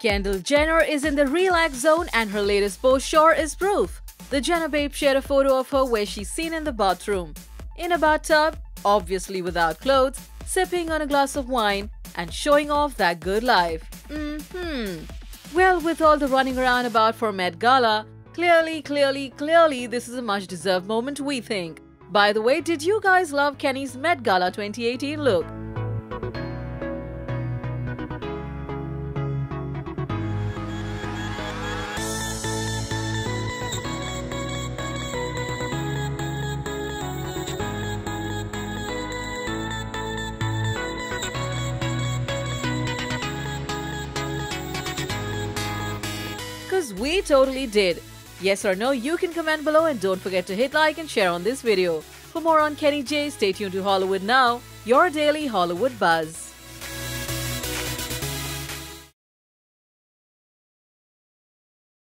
Kendall Jenner is in the relax zone and her latest post sure is proof. The Jenner babe shared a photo of her where she's seen in the bathroom. In a bathtub, obviously without clothes, sipping on a glass of wine and showing off that good life. hmm Well, with all the running around about for Met Gala, clearly, clearly, clearly this is a much deserved moment we think. By the way, did you guys love Kenny's Met Gala 2018 look? Cause we totally did. Yes or no, you can comment below and don't forget to hit like and share on this video. For more on Kenny J, stay tuned to Hollywood Now, your daily Hollywood buzz.